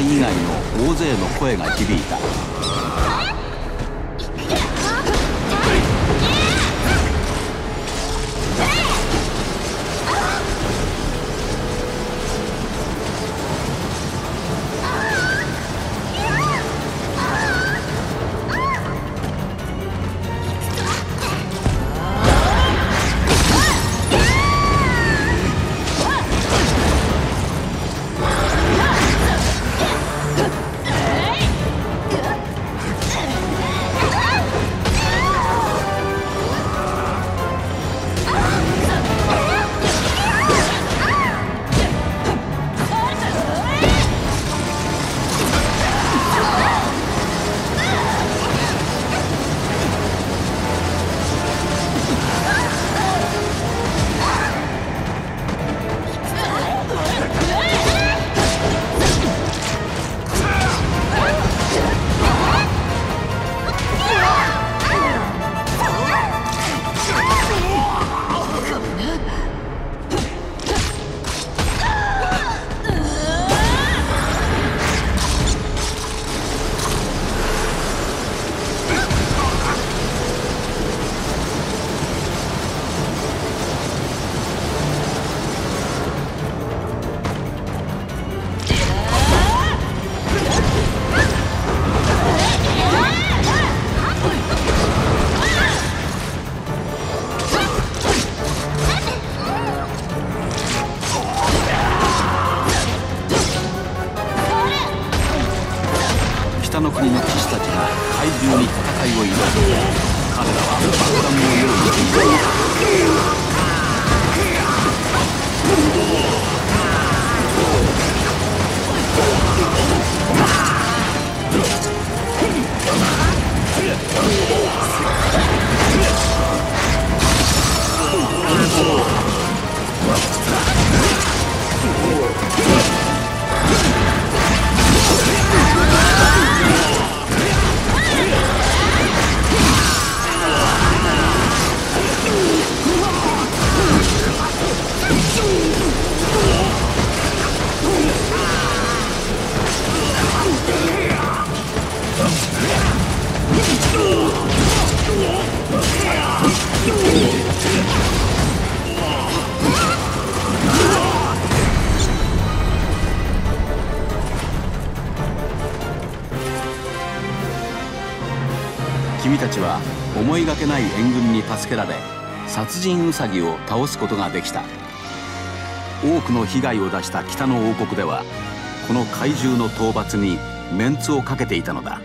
以外の大勢の声が響いた。北の国の騎士たちが怪獣に戦いを挑む彼らは爆弾のように飛んでいた君たちは思いがけない援軍に助けられ殺人ウサギを倒すことができた。多くの被害を出した北の王国ではこの怪獣の討伐にメンツをかけていたのだ。